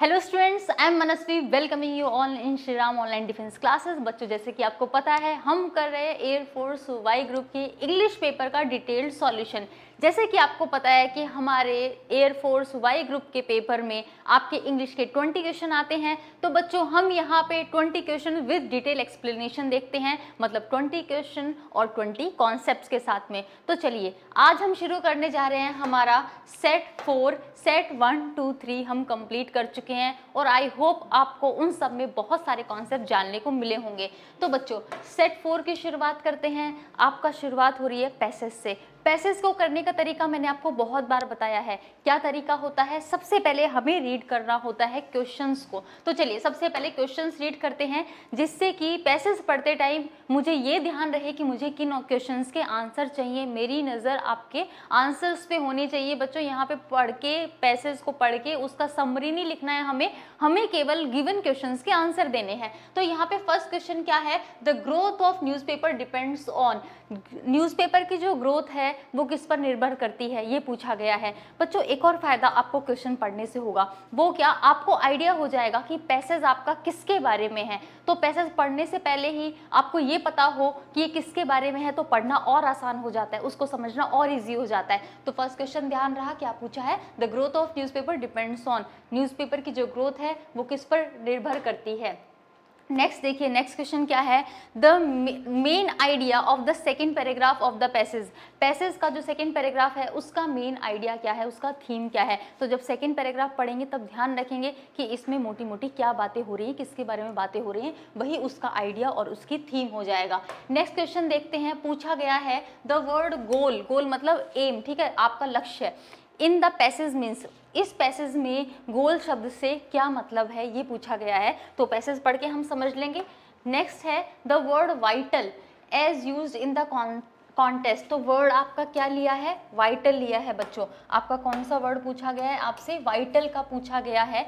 Hello students I am Manasvi welcoming you all in Shri Ram online defence classes बच्चों, जैसे कि आपको पता है, हम कर रहे हैं एयरफोर्स वाई ग्रुप के इंग्लिश पेपर का डिटेल्ड सॉल्यूशन जैसे कि आपको पता है कि हमारे एयरफोर्स वाई ग्रुप के पेपर में आपके इंग्लिश के 20 क्वेश्चन आते हैं। तो बच्चों, हम यहाँ पे 20 क्वेश्चन विद डिटेल एक्सप्लेनेशन देखते हैं। मतलब 20 क्वेश्चन और 20 कॉन्सेप्ट्स के साथ में। तो चलिए, आज हम शुरू करने जा रहे हैं हमारा set four set one two three हम कंप्लीट कर चुके हैं। और आई होप आपको उन सब में बहुत सारे कॉन्सेप्ट जानने को मिले होंगे। तो बच्चों सेट फोर की शुरुआत करते हैं। आपका शुरुआत हो रही है पैसेज से। पैसेज को करने का तरीका मैंने आपको बहुत बार बताया है। क्या तरीका होता है? सबसे पहले हमें रीड करना होता है क्वेश्चंस को। तो चलिए, सबसे पहले क्वेश्चंस रीड करते हैं, जिससे कि पैसेज पढ़ते टाइम मुझे ये ध्यान रहे कि मुझे किन क्वेश्चंस के आंसर चाहिए। मेरी नज़र आपके आंसर्स पे होनी चाहिए। बच्चों, यहाँ पे पढ़ के पैसेज को पढ़ के, उसका समरी नहीं लिखना है हमें। हमें केवल गिवन क्वेश्चन के आंसर देने हैं। तो यहाँ पे फ़र्स्ट क्वेश्चन क्या है? The growth of newspaper depends on newspaper की जो ग्रोथ है वो किस पर निर्भर करती है, ये पूछा गया है। बच्चों, एक और फ़ायदा आपको क्वेश्चन पढ़ने से होगा। वो क्या आपको आइडिया हो जाएगा कि पैसेज आपका किसके बारे में है? तो पैसेज पढ़ने से पहले ही आपको ये पता हो कि ये किसके बारे में है तो पढ़ना और आसान हो जाता है, उसको समझना और ईजी हो जाता है। तो फ़र्स्ट क्वेश्चन ध्यान रहा क्या पूछा है the growth of newspaper depends on newspaper की जो ग्रोथ है, वो किस पर निर्भर करती है? नेक्स्ट देखिए नेक्स्ट क्वेश्चन क्या है? The main idea of the second paragraph of the passage passage का जो सेकेंड पैराग्राफ है, उसका मेन आइडिया क्या है? उसका थीम क्या है? तो जब सेकेंड पैराग्राफ पढ़ेंगे, तब ध्यान रखेंगे कि इसमें मोटी मोटी क्या बातें हो रही हैं, किसके बारे में बातें हो रही हैं, वही उसका आइडिया और उसकी थीम हो जाएगा। नेक्स्ट क्वेश्चन देखते हैं, पूछा गया है द वर्ड गोल गोल मतलब एम ठीक है? आपका लक्ष्य. इन द पैसेज मीन्स इस पैसेज में गोल शब्द से क्या मतलब है, ये पूछा गया है। तो पैसेज पढ़ के हम समझ लेंगे। नेक्स्ट है the word vital as use in the contest तो वर्ड आपका क्या लिया है? वाइटल लिया है बच्चों। आपका कौन सा वर्ड पूछा गया है? आपसे वाइटल का पूछा गया है।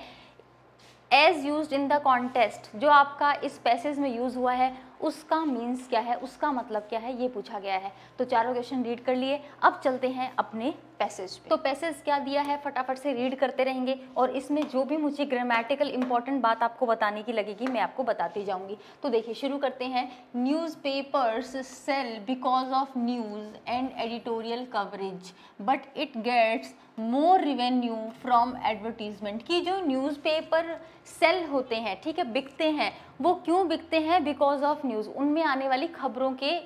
As use in the contest जो आपका इस पैसेज में यूज़ हुआ है, उसका मीन्स क्या है? उसका मतलब क्या है? ये पूछा गया है। तो चारों क्वेश्चन रीड कर लिए। अब चलते हैं अपने पैसेज तो पैसेज क्या दिया है? फटाफट से रीड करते रहेंगे और इसमें जो भी मुझे ग्रामेटिकल इंपॉर्टेंट बात आपको बताने की लगेगी, मैं आपको बताती जाऊँगी। तो देखिए, शुरू करते हैं। News papers sell because of news and editorial coverage but it gets more revenue from advertisement की जो न्यूज़पेपर सेल होते हैं, ठीक है, बिकते हैं, वो क्यों बिकते हैं? बिकॉज़ ऑफ़ न्यूज़ उनमें आने वाली खबरों के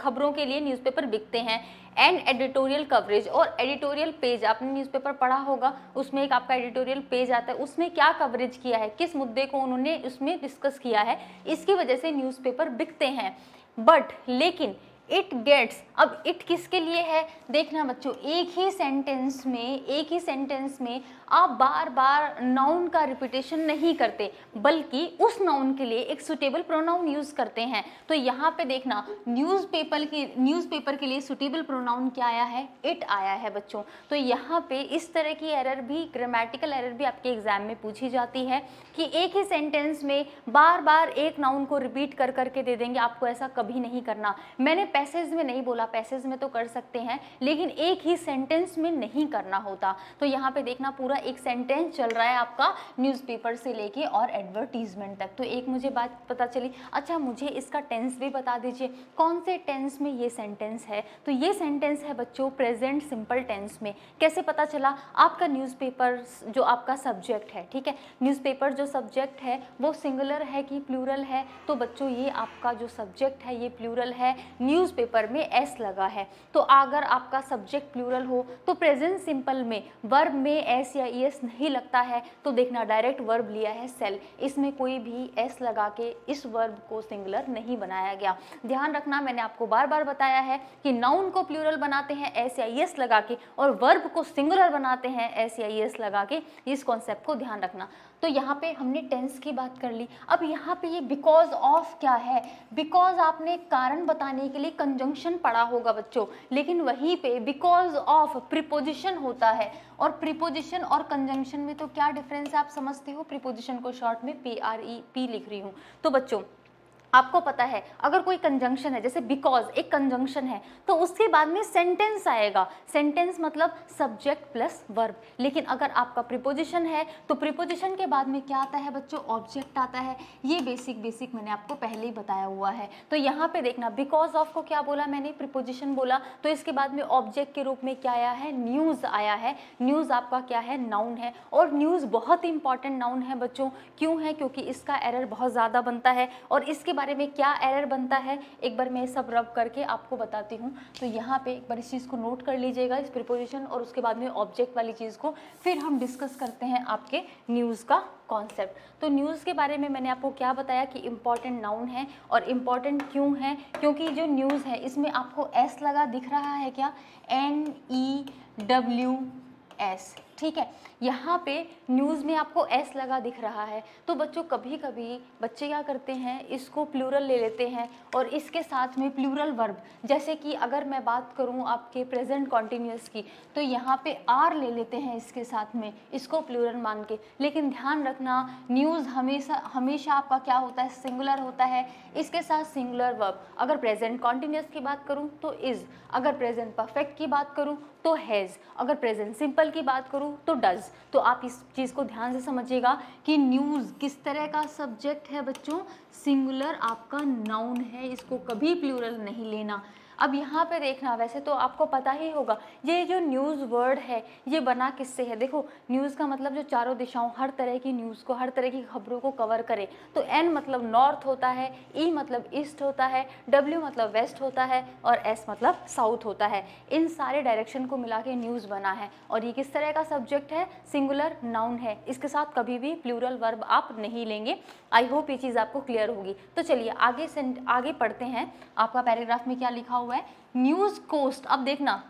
खबरों के लिए न्यूज़पेपर बिकते हैं। एंड एडिटोरियल कवरेज, और एडिटोरियल पेज, आपने न्यूज़पेपर पढ़ा होगा, उसमें एक आपका एडिटोरियल पेज आता है, उसमें क्या कवरेज किया है, किस मुद्दे को उन्होंने उसमें डिस्कस किया है, इसकी वजह से न्यूज़पेपर बिकते हैं। बट लेकिन इट गेट्स। अब इट किसके लिए है? देखना बच्चों, एक ही सेंटेंस में, एक ही सेंटेंस में आप बार बार नाउन का रिपीटेशन नहीं करते, बल्कि उस नाउन के लिए एक सुटेबल प्रोनाउन यूज़ करते हैं। तो यहाँ पे देखना न्यूज़पेपर की न्यूज़पेपर के लिए सुटेबल प्रोनाउन क्या आया है? इट आया है बच्चों। तो यहाँ पे इस तरह की एरर भी ग्रामेटिकल एरर भी आपके एग्ज़ाम में पूछी जाती है कि एक ही सेंटेंस में बार बार एक नाउन को रिपीट कर करके दे देंगे। आपको ऐसा कभी नहीं करना। मैंने पैसेज में नहीं बोला, पैसेज में तो कर सकते हैं, लेकिन एक ही सेंटेंस में नहीं करना होता। तो यहाँ पे देखना पूरा एक सेंटेंस चल रहा है आपका न्यूज़पेपर से लेके और एडवर्टीजमेंट तक। तो एक मुझे बात पता चली। अच्छा मुझे इसका टेंस भी बता दीजिए। कौन से टेंस में ये सेंटेंस है? तो ये सेंटेंस है बच्चों प्रेजेंट सिंपल टेंस में। कैसे पता चला? आपका न्यूज़पेपर जो आपका सब्जेक्ट है, ठीक है? न्यूज़पेपर जो सब्जेक्ट है, वो सिंगुलर है कि प्लूरल है? तो बच्चों, ये आपका जो सब्जेक्ट है, ये प्लूरल है। न्यूज़पेपर में एस लगा है। तो अगर आपका सब्जेक्ट प्लूरल हो तो प्रेजेंट सिंपल में वर्ब में एस या एस नहीं लगता है तो देखना डायरेक्ट वर्ब लिया है सेल इसमें कोई भी एस लगा के इस वर्ब को सिंगुलर नहीं बनाया गया। ध्यान रखना, मैंने आपको बार बार बताया है कि नाउन को प्लूरल बनाते हैं एस या एस लगा के, और वर्ब को सिंगुलर बनाते हैं एस या एस लगा के। इस कॉन्सेप्ट को ध्यान रखना। तो यहाँ पे हमने टेंस की बात कर ली। अब यहाँ पे ये बिकॉज़ ऑफ़ क्या है? बिकॉज़ आपने कारण बताने के लिए कंजंक्शन पढ़ा होगा बच्चों। लेकिन वहीं पे बिकॉज़ ऑफ़ प्रिपोजिशन होता है। और प्रिपोजिशन और कंजंक्शन में तो क्या डिफरेंस है? आप समझते हो? प्रिपोजिशन को शॉर्ट में पी आर ई पी लिख रही हूँ। तो बच्चों आपको पता है, अगर कोई कंजंक्शन है, जैसे बिकॉज़ एक कंजंक्शन है तो उसके बाद में सेंटेंस आएगा। सेंटेंस मतलब सब्जेक्ट प्लस वर्ब लेकिन अगर आपका प्रिपोजिशन है तो प्रिपोजिशन के बाद में क्या आता है बच्चों? ऑब्जेक्ट आता है। ये बेसिक बेसिक मैंने आपको पहले ही बताया हुआ है। तो यहाँ पे देखना बिकॉज़ ऑफ़ को क्या बोला मैंने? प्रिपोजिशन बोला। तो इसके बाद में ऑब्जेक्ट के रूप में क्या आया है? न्यूज़ आया है। न्यूज़ आपका क्या है? नाउन है। और न्यूज़ बहुत इंपॉर्टेंट नाउन है बच्चों। क्यों है? क्योंकि इसका एरर बहुत ज़्यादा बनता है। और इसके बारे में क्या एरर बनता है, एक बार मैं सब रब करके आपको बताती हूँ। तो यहाँ पे एक बार इस चीज़ को नोट कर लीजिएगा, इस प्रिपोजिशन और उसके बाद में ऑब्जेक्ट वाली चीज़ को फिर हम डिस्कस करते हैं आपके न्यूज़ का कॉन्सेप्ट तो न्यूज़ के बारे में मैंने आपको क्या बताया कि इंपॉर्टेंट नाउन है और इंपॉर्टेंट क्यों है? क्योंकि जो न्यूज़ है, इसमें आपको एस लगा दिख रहा है क्या? एन ई डब्ल्यू एस ठीक है? यहाँ पे न्यूज़ में आपको एस लगा दिख रहा है। तो बच्चों कभी कभी बच्चे क्या करते हैं, इसको प्लूरल ले लेते हैं और इसके साथ में प्लूरल वर्ब जैसे कि अगर मैं बात करूँ आपके प्रेजेंट कॉन्टीन्यूस की तो यहाँ पे आर ले लेते हैं इसके साथ में, इसको प्लूरल मान के। लेकिन ध्यान रखना न्यूज़ हमेशा हमेशा आपका क्या होता है सिंगुलर होता है। इसके साथ सिंगुलर वर्ब अगर प्रेजेंट कॉन्टीन्यूस की बात करूँ तो इज़ अगर प्रेजेंट परफेक्ट की बात करूँ तो हैज़ अगर प्रेजेंट सिंपल की बात करूँ तो डज तो आप इस चीज़ को ध्यान से समझिएगा कि न्यूज़ किस तरह का सब्जेक्ट है बच्चों। सिंगुलर आपका नाउन है, इसको कभी प्लूरल नहीं लेना। अब यहाँ पे देखना, वैसे तो आपको पता ही होगा, ये जो न्यूज़ वर्ड है, ये बना किससे है? देखो न्यूज़ का मतलब जो चारों दिशाओं, हर तरह की न्यूज़ को, हर तरह की खबरों को कवर करे। तो एन मतलब नॉर्थ होता है ई मतलब ईस्ट होता है डब्ल्यू मतलब वेस्ट होता है और एस मतलब साउथ होता है। इन सारे डायरेक्शन को मिला के न्यूज़ बना है। और ये किस तरह का सब्जेक्ट है? सिंगुलर नाउन है। इसके साथ कभी भी प्लूरल वर्ब आप नहीं लेंगे। आई होप ये चीज़ आपको क्लियर होगी। तो चलिए, आगे आगे पढ़ते हैं। आपका पैराग्राफ में क्या लिखा हुआ है न्यूज़ कोस्ट अब देखना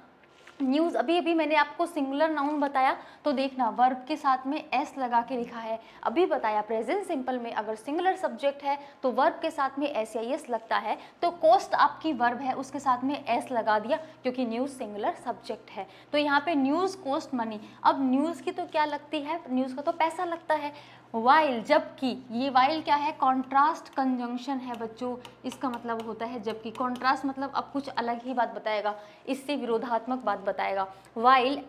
न्यूज़ अभी अभी मैंने आपको सिंगुलर नाउन बताया तो देखना वर्ब के साथ में एस लगा के लिखा है। अभी बताया प्रेजेंट सिंपल में अगर सिंगुलर सब्जेक्ट है तो वर्ब के साथ में एस या एस लगता है। तो कोस्ट आपकी वर्ब है, उसके साथ में एस लगा दिया, क्योंकि न्यूज़ सिंगुलर सब्जेक्ट है। तो यहाँ पे न्यूज़ कोस्ट मनी अब न्यूज़ की तो क्या लगती है? न्यूज़ का तो पैसा लगता है। वाइल जबकि, ये वाइल क्या है? कॉन्ट्रास्ट कंजंक्शन है बच्चों। इसका मतलब होता है जबकि। कॉन्ट्रास्ट मतलब अब कुछ अलग ही बात बताएगा। इससे विरोधात्मक बात बताएगा। वाइल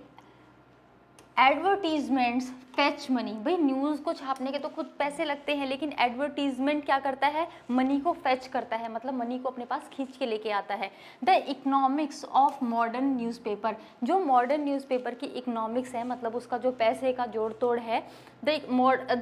एडवर्टीजमेंट्स फैच मनी भाई न्यूज़ को छापने के तो खुद पैसे लगते हैं, लेकिन एडवर्टीजमेंट क्या करता है? मनी को फैच करता है। मतलब मनी को अपने पास खींच के लेके आता है। The economics of modern newspaper जो मॉडर्न न्यूज़पेपर की इकोनॉमिक्स है मतलब उसका जो पैसे का जोड़ तोड़ है the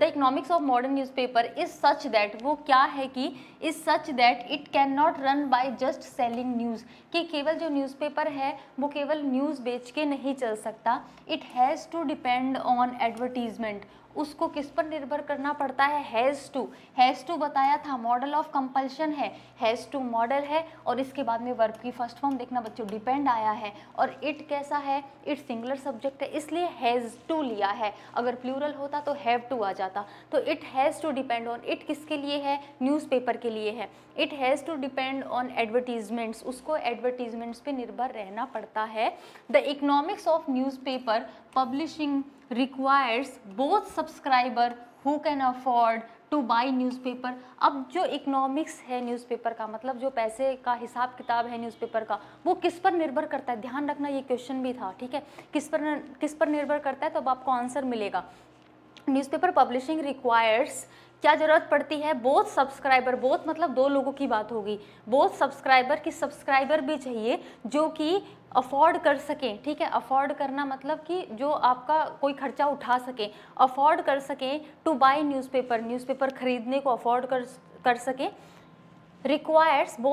economics of modern newspaper is such that वो क्या है कि is such that it can not run by just selling news कि केवल जो न्यूज़पेपर है, वो केवल न्यूज़ बेच के नहीं चल सकता. It has to depend on advertisement उसको किस पर निर्भर करना पड़ता है? हैज़ टू हैज़ टू बताया था मॉडल ऑफ़ कंपल्शन है। हैज़ टू मॉडल है, और इसके बाद में वर्ब की फ़र्स्ट फॉर्म देखना बच्चों डिपेंड आया है। और इट कैसा है? इट सिंगुलर सब्जेक्ट है, इसलिए हैज़ टू लिया है। अगर प्लूरल होता तो हैव टू आ जाता। तो it has to depend on it किसके लिए है? न्यूज़पेपर के लिए है। It has to depend on advertisements उसको एडवर्टीजमेंट्स पे निर्भर रहना पड़ता है। The economics of newspaper publishing requires both subscriber who can afford to buy newspaper अब जो इकोनॉमिक्स है न्यूज़पेपर का मतलब जो पैसे का हिसाब किताब है न्यूज़पेपर का, वो किस पर निर्भर करता है? ध्यान रखना ये क्वेश्चन भी था, ठीक है? किस पर किस पर निर्भर करता है? तो अब आपको आंसर मिलेगा। न्यूज़पेपर पब्लिशिंग रिक्वायर्स क्या ज़रूरत पड़ती है? बोथ सब्सक्राइबर बोथ मतलब दो लोगों की बात होगी। बोथ सब्सक्राइबर की सब्सक्राइबर भी चाहिए जो कि अफोर्ड कर सकें, ठीक है? अफोर्ड करना मतलब कि जो आपका कोई खर्चा उठा सके। अफोर्ड कर सकें टू बाई न्यूज़पेपर न्यूज़पेपर खरीदने को अफोर्ड कर कर सकें।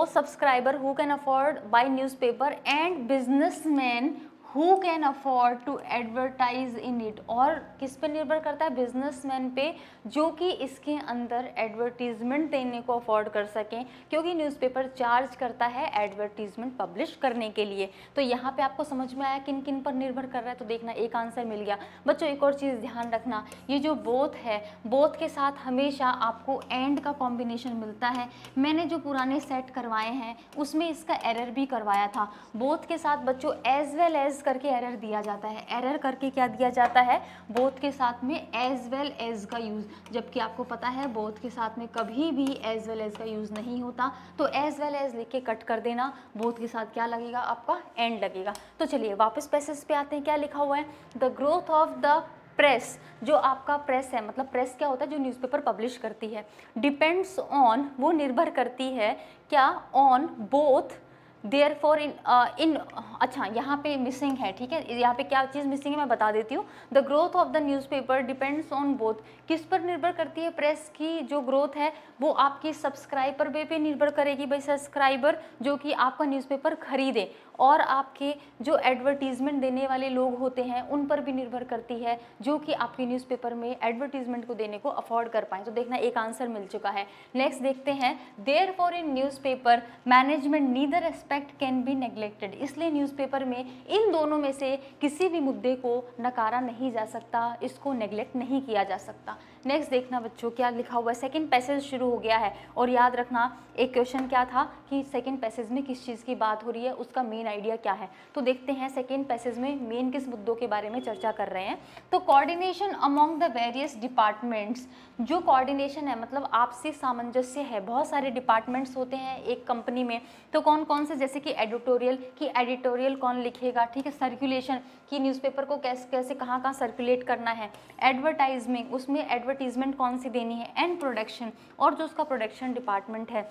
Subscriber who can afford buy newspaper and businessman who can afford to advertise in it और किस पे निर्भर करता है? बिजनेसमैन पे, जो कि इसके अंदर एडवर्टीजमेंट देने को अफोर्ड कर सकें, क्योंकि न्यूज़पेपर चार्ज करता है एडवर्टीजमेंट पब्लिश करने के लिए। तो यहाँ पे आपको समझ में आया किन किन पर निर्भर कर रहा है तो देखना, एक आंसर मिल गया। बच्चों, एक और चीज़ ध्यान रखना, ये जो बोथ है बोथ के साथ हमेशा आपको एंड का कॉम्बिनेशन मिलता है। मैंने जो पुराने सेट करवाए हैं, उसमें इसका एरर भी करवाया था। बोथ के साथ बच्चों एज वेल एज करके एरर दिया जाता है। एरर करके क्या दिया जाता है? बोथ के साथ में एज वेल एज का यूज़ जबकि आपको पता है बोथ के साथ में कभी भी एज वेल एज का यूज़ नहीं होता। तो एज वेल एज लिख के कट कर देना। बोथ के साथ क्या लगेगा? आपका एंड लगेगा। तो चलिए, वापस पैसेज पे आते हैं। क्या लिखा हुआ है? The growth of the press जो आपका प्रेस है मतलब प्रेस क्या होता है? जो न्यूज़पेपर पब्लिश करती है। डिपेंड्स ऑन वो निर्भर करती है क्या on both therefore in in अच्छा यहाँ पे मिसिंग है, ठीक है? यहाँ पे क्या चीज़ मिसिंग है मैं बता देती हूँ। The growth of the newspaper depends on both किस पर निर्भर करती है प्रेस की जो ग्रोथ है, वो आपकी सब्सक्राइबर पे निर्भर करेगी भाई सब्सक्राइबर जो कि आपका न्यूज़पेपर खरीदे। और आपके जो एडवर्टीज़मेंट देने वाले लोग होते हैं, उन पर भी निर्भर करती है, जो कि आपके न्यूज़पेपर में एडवर्टीज़मेंट को देने को अफोर्ड कर पाएँ। तो देखना एक आंसर मिल चुका है। नेक्स्ट देखते हैं therefore in newspaper management neither aspect can be neglected इसलिए न्यूज़पेपर में इन दोनों में से किसी भी मुद्दे को नकारा नहीं जा सकता, इसको नेग्लेक्ट नहीं किया जा सकता। नेक्स्ट देखना बच्चों, क्या लिखा हुआ है? सेकेंड पैसेज शुरू हो गया है। और याद रखना, एक क्वेश्चन क्या था कि सेकेंड पैसेज में किस चीज़ की बात हो रही है, उसका मेन आइडिया क्या है? तो देखते हैं सेकेंड पैसेज में मेन किस मुद्दों के बारे में चर्चा कर रहे हैं। तो coordination among the various departments जो कोऑर्डिनेशन है मतलब आपसी सामंजस्य है, बहुत सारे डिपार्टमेंट्स होते हैं एक कंपनी में। तो कौन कौन से, जैसे कि एडिटोरियल की एडिटोरियल कौन लिखेगा? ठीक है सर्कुलेशन कि न्यूज़पेपर को कैसे कैसे कहाँ कहाँ सर्कुलेट करना है? एडवर्टाइजमेंट उसमें एडवर्टीजमेंट कौन सी देनी है एंड प्रोडक्शन और जो उसका प्रोडक्शन डिपार्टमेंट है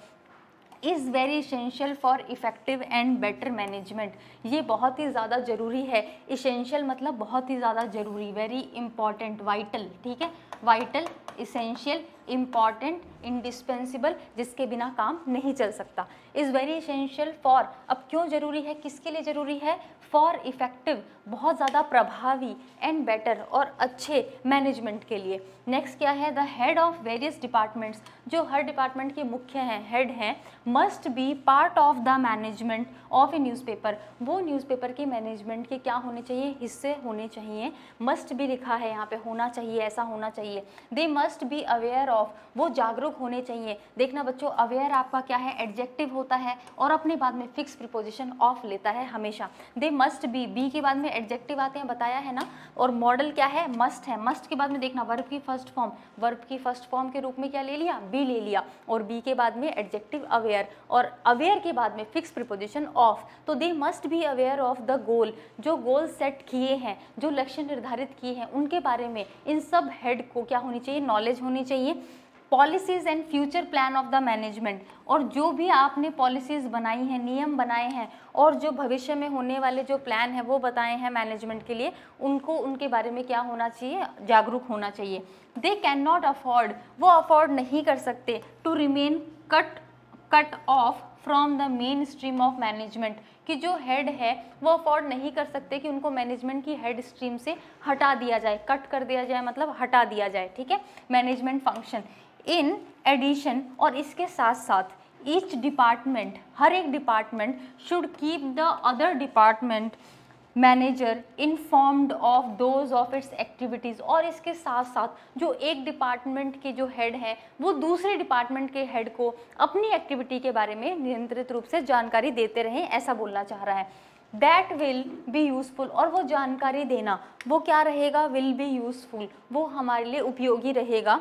is very essential for effective and better management ये बहुत ही ज़्यादा ज़रूरी है। इसेंशियल मतलब बहुत ही ज़्यादा ज़रूरी वेरी इंपॉर्टेंट वाइटल ठीक है? वाइटल इसेंशियल इंपॉर्टेंट इंडिस्पेंसिबल जिसके बिना काम नहीं चल सकता। इज़ वेरी इसेंशियल फॉर अब क्यों ज़रूरी है, किसके लिए ज़रूरी है? फॉर इफ़ेक्टिव बहुत ज़्यादा प्रभावी एंड बेटर और अच्छे मैनेजमेंट के लिए। नेक्स्ट क्या है? The head of various departments जो हर डिपार्टमेंट के मुख्य हैं हेड हैं must be part of the management of a newspaper वो न्यूज़पेपर के मैनेजमेंट के क्या होने चाहिए? हिस्से होने चाहिए। मस्ट भी लिखा है यहाँ पे, होना चाहिए, ऐसा होना चाहिए। They must be aware of वो जागरूक होने चाहिए। देखना बच्चों अवेयर आपका क्या है एडजेक्टिव होता है और अपने बाद में फिक्स प्रिपोजिशन ऑफ़ लेता है हमेशा। दे मस्ट बी बी के बाद में एडजेक्टिव आते हैं, बताया है ना? और मॉडल क्या है? मस्ट है। मस्ट के बाद में देखना वर्ब की फ़र्स्ट फॉर्म वर्ब की फ़र्स्ट फॉर्म के रूप में क्या ले लिया? बी ले लिया। और बी के बाद में एडजेक्टिव अवेयर और अवेयर के बाद में फिक्स प्रिपोजिशन ऑफ़ तो they must be aware of the goal जो गोल सेट किए हैं, जो लक्ष्य निर्धारित किए हैं, उनके बारे में इन सब हेड को क्या होनी चाहिए? नॉलेज होनी चाहिए। Policies and future plan of the management और जो भी आपने पॉलिसीज़ बनाई हैं, नियम बनाए हैं, और जो भविष्य में होने वाले जो प्लान है, वो बताए हैं मैनेजमेंट के लिए, उनको, उनके बारे में क्या होना चाहिए? जागरूक होना चाहिए। दे कैन नॉट अफोर्ड वो अफोर्ड नहीं कर सकते to remain cut cut off from the main stream of management कि जो हेड है, वो अफोर्ड नहीं कर सकते कि उनको मैनेजमेंट की हेड स्ट्रीम से हटा दिया जाए। कट कर दिया जाए मतलब हटा दिया जाए, ठीक है? मैनेजमेंट फ़ंक्शन इन एडिशन और इसके साथ साथ ईच डिपार्टमेंट हर एक department should keep the other department manager informed of those of its activities और इसके साथ साथ जो एक डिपार्टमेंट के जो हेड हैं, वो दूसरे डिपार्टमेंट के हेड को अपनी एक्टिविटी के बारे में नियंत्रित रूप से जानकारी देते रहें, ऐसा बोलना चाह रहा है। दैट विल बी यूज़फुल और वो जानकारी देना, वो क्या रहेगा? विल बी यूज़फुल वो हमारे लिए उपयोगी रहेगा।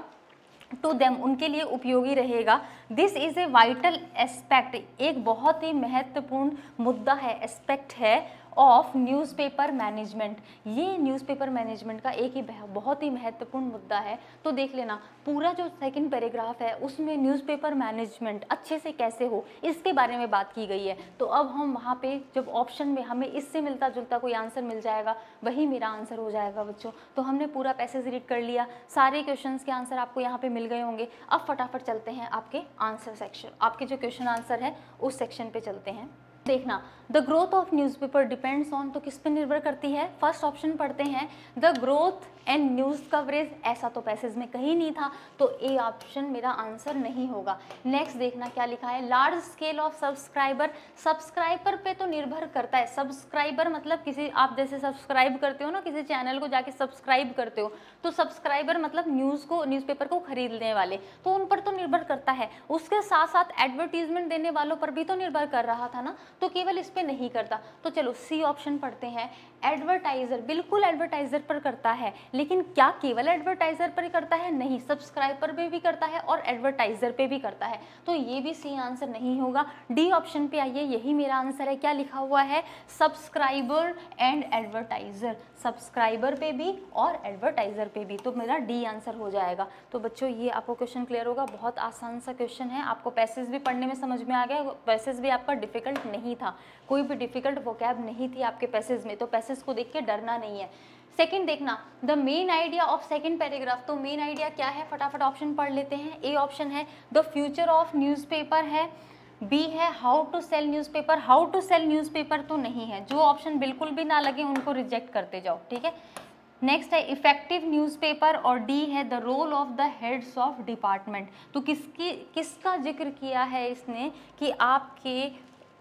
टू देम उनके लिए उपयोगी रहेगा। This is a vital aspect एक बहुत ही महत्वपूर्ण मुद्दा है एस्पेक्ट है। ऑफ़ न्यूज़पेपर मैनेजमेंट ये न्यूज़पेपर मैनेजमेंट का एक ही बहुत ही महत्वपूर्ण मुद्दा है। तो देख लेना, पूरा जो सेकंड पैराग्राफ है, उसमें न्यूज़पेपर मैनेजमेंट अच्छे से कैसे हो, इसके बारे में बात की गई है। तो अब हम वहाँ पे, जब ऑप्शन में हमें इससे मिलता जुलता कोई आंसर मिल जाएगा, वही मेरा आंसर हो जाएगा बच्चों। तो हमने पूरा पैसेज रीड कर लिया। सारे क्वेश्चन के आंसर आपको यहाँ पर मिल गए होंगे। अब फटाफट चलते हैं आपके आंसर सेक्शन आपके जो क्वेश्चन आंसर है, उस सेक्शन पर चलते हैं। देखना। The growth of newspaper depends on तो किस पे निर्भर करती है? फ़र्स्ट ऑप्शन पढ़ते हैं। The growth and news coverage ऐसा तो पैसेज में कहीं नहीं था तो ए ऑप्शन मेरा आंसर नहीं होगा। नेक्स्ट देखना क्या लिखा है। Large scale of subscriber subscriber पे तो निर्भर करता है। सब्सक्राइबर मतलब किसी, आप जैसे सब्सक्राइब करते हो ना, किसी चैनल को जाके सब्सक्राइब करते हो तो सब्सक्राइबर मतलब न्यूज़ को न्यूज़पेपर को खरीदने वाले तो उन पर तो निर्भर करता है। उसके साथ साथ एडवर्टीजमेंट देने वालों पर भी तो निर्भर कर रहा था ना तो केवल इस पर नहीं करता। तो चलो सी ऑप्शन पढ़ते हैं। एडवर्टाइजर, बिल्कुल एडवर्टाइजर पर करता है, लेकिन क्या केवल एडवर्टाइजर पर करता है? नहीं, सब्सक्राइबर पे भी करता है और एडवर्टाइजर पे भी करता है। तो ये भी सी आंसर नहीं होगा। डी ऑप्शन पे आइए, यही मेरा आंसर है। क्या लिखा हुआ है? Subscriber and advertiser. सब्सक्राइबर पे भी और एडवर्टाइजर पे भी। तो मेरा डी आंसर हो जाएगा। तो बच्चों, ये आपको क्वेश्चन क्लियर होगा। बहुत आसान सा क्वेश्चन है। आपको पैसेज भी पढ़ने में समझ में आ गया। पैसेज भी आपका डिफ़िकल्ट नहीं था। कोई भी डिफ़िकल्ट वोकैब नहीं थी आपके पैसेज में। तो पैसेज को देख के डरना नहीं है। सेकेंड देखना the main idea of second paragraph तो मेन आइडिया क्या है? फटाफट ऑप्शन पढ़ लेते हैं। ए ऑप्शन है द फ्यूचर ऑफ़ न्यूज़पेपर है। बी है how to sell newspaper how to sell newspaper तो नहीं है। जो ऑप्शन बिल्कुल भी ना लगे, उनको रिजेक्ट करते जाओ, ठीक है? नेक्स्ट है इफ़ेक्टिव न्यूज़पेपर और डी है the role of the heads of department तो किसकी, किसका ज़िक्र किया है इसने कि आपके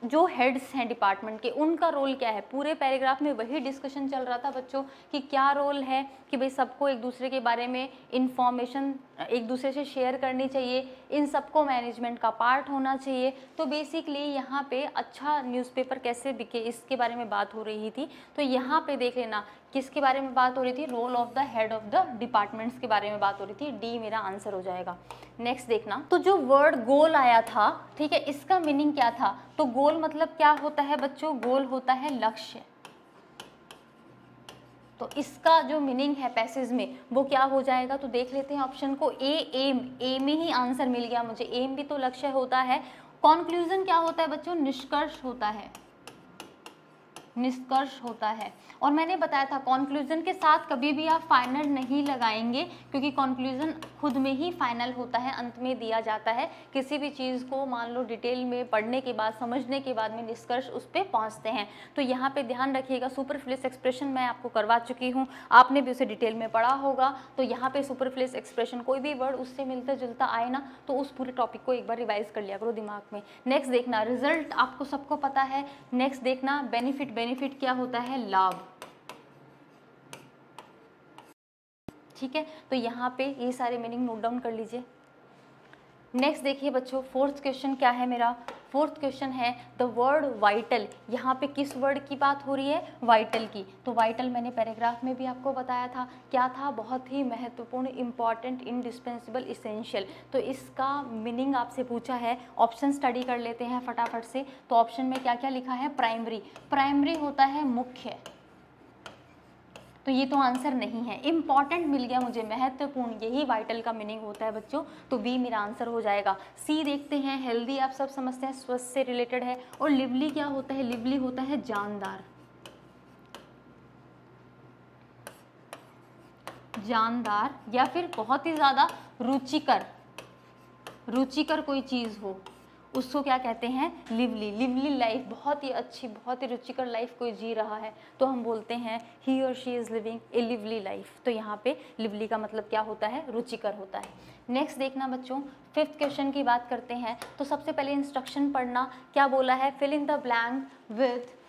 जो हेड्स हैं डिपार्टमेंट के, उनका रोल क्या है? पूरे पैराग्राफ में वही डिस्कशन चल रहा था बच्चों कि क्या रोल है कि भाई सबको एक दूसरे के बारे में इंफॉर्मेशन एक दूसरे से शेयर करनी चाहिए, इन सबको मैनेजमेंट का पार्ट होना चाहिए। तो बेसिकली यहाँ पे अच्छा न्यूज़पेपर कैसे बिके, इसके बारे में बात हो रही थी। तो यहाँ पे देख लेना, किसके बारे में बात हो रही थी? Role of the head of the departments के बारे में बात हो रही थी। डी मेरा आंसर हो जाएगा। नेक्स्ट देखना तो जो वर्ड गोल आया था, ठीक है, इसका मीनिंग क्या था? तो गोल मतलब क्या होता है बच्चों? गोल होता है लक्ष्य। तो इसका जो मीनिंग है पैसेज में, वो क्या हो जाएगा? तो देख लेते हैं ऑप्शन को ए एम ए में ही आंसर मिल गया मुझे। एम भी तो लक्ष्य होता है। कॉन्क्लूजन क्या होता है बच्चों? निष्कर्ष होता है। निष्कर्ष होता है। और मैंने बताया था कॉन्क्लूजन के साथ कभी भी आप फाइनल नहीं लगाएँगे, क्योंकि कॉन्क्लूजन खुद में ही फाइनल होता है, अंत में दिया जाता है। किसी भी चीज़ को मान लो डिटेल में पढ़ने के बाद, समझने के बाद में निष्कर्ष उस पर पहुँचते हैं। तो यहाँ पर ध्यान रखिएगा सुपरफ्लिस एक्सप्रेशन मैं आपको करवा चुकी हूँ। आपने भी उसे डिटेल में पढ़ा होगा। तो यहाँ पे सुपरफ्लिस एक्सप्रेशन कोई भी वर्ड उससे मिलता जुलता आए ना तो उस पूरे टॉपिक को एक बार रिवाइज कर लिया करो दिमाग में। नेक्स्ट देखना रिज़ल्ट आपको सबको पता है। नेक्स्ट देखना बेनिफिट बेनिफिट क्या होता है? लाभ। ठीक है? तो यहाँ पे ये सारे मीनिंग नोट डाउन कर लीजिए। नेक्स्ट देखिए बच्चों फोर्थ क्वेश्चन क्या है मेरा? फोर्थ क्वेश्चन है द वर्ड वाइटल यहाँ पे किस वर्ड की बात हो रही है? वाइटल की. तो वाइटल मैंने पैराग्राफ में भी आपको बताया था, क्या था? बहुत ही महत्वपूर्ण इंपॉर्टेंट इंडिस्पेंसिबल इसेंशियल तो इसका मीनिंग आपसे पूछा है ऑप्शन स्टडी कर लेते हैं फटाफट से. तो ऑप्शन में क्या क्या लिखा है? प्राइमरी प्राइमरी होता है मुख्य. तो ये तो आंसर नहीं है। इंपॉर्टेंट मिल गया मुझे, महत्वपूर्ण, यही वाइटल का मीनिंग होता है बच्चों तो बी मेरा आंसर हो जाएगा। सी देखते हैं हेल्दी आप सब समझते हैं, स्वस्थ से रिलेटेड है, और लिवली क्या होता है? लिवली होता है जानदार। जानदार, या फिर बहुत ही ज़्यादा रुचिकर रुचिकर कोई चीज़ हो। उसको क्या कहते हैं? लिवली लिवली लाइफ बहुत ही अच्छी, बहुत ही रुचिकर लाइफ कोई जी रहा है। तो हम बोलते हैं ही और she is living a lively life तो यहाँ पे लिवली का मतलब क्या होता है? रुचिकर होता है। नेक्स्ट देखना बच्चों फिफ्थ क्वेश्चन की बात करते हैं। तो सबसे पहले इंस्ट्रक्शन पढ़ना, क्या बोला है? Fill in the blank with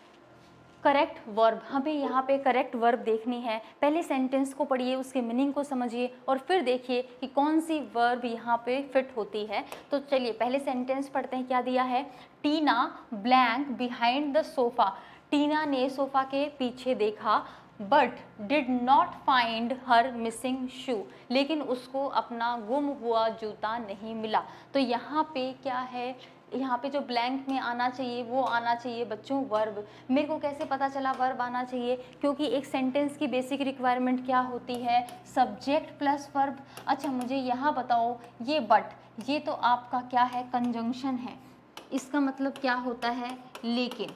correct verb हमें यहाँ पे करेक्ट वर्ब देखनी है। पहले सेंटेंस को पढ़िए, उसके मीनिंग को समझिए और फिर देखिए कि कौन सी वर्ब यहाँ पे फिट होती है। तो चलिए, पहले सेंटेंस पढ़ते हैं, क्या दिया है? Tina blank behind the sofa Tina ने सोफ़ा के पीछे देखा but did not find her missing shoe लेकिन उसको अपना गुम हुआ जूता नहीं मिला। तो यहाँ पे क्या है? यहाँ पे जो ब्लैंक में आना चाहिए, वो आना चाहिए बच्चों वर्ब मेरे को कैसे पता चला वर्ब आना चाहिए? क्योंकि एक सेंटेंस की बेसिक रिक्वायरमेंट क्या होती है? सब्जेक्ट प्लस वर्ब अच्छा मुझे यहाँ बताओ, ये बट ये तो आपका क्या है? कंजंक्शन है। इसका मतलब क्या होता है? लेकिन।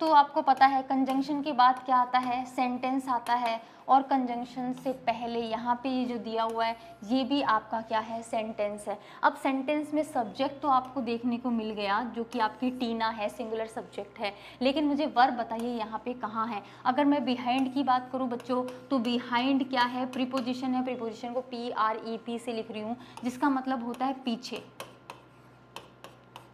तो आपको पता है कंजंक्शन के बाद क्या आता है? सेंटेंस आता है। और कंजंक्शन से पहले यहाँ पे ये जो दिया हुआ है, ये भी आपका क्या है? सेंटेंस है। अब सेंटेंस में सब्जेक्ट तो आपको देखने को मिल गया, जो कि आपकी टीना है सिंगुलर सब्जेक्ट है। लेकिन मुझे वर्ब बताइए, यहाँ पे कहाँ है? अगर मैं बिहाइंड की बात करूँ बच्चों तो बिहाइंड क्या है? प्रीपोजिशन है प्रीपोजिशन को पी आर ई पी से लिख रही हूँ, जिसका मतलब होता है पीछे।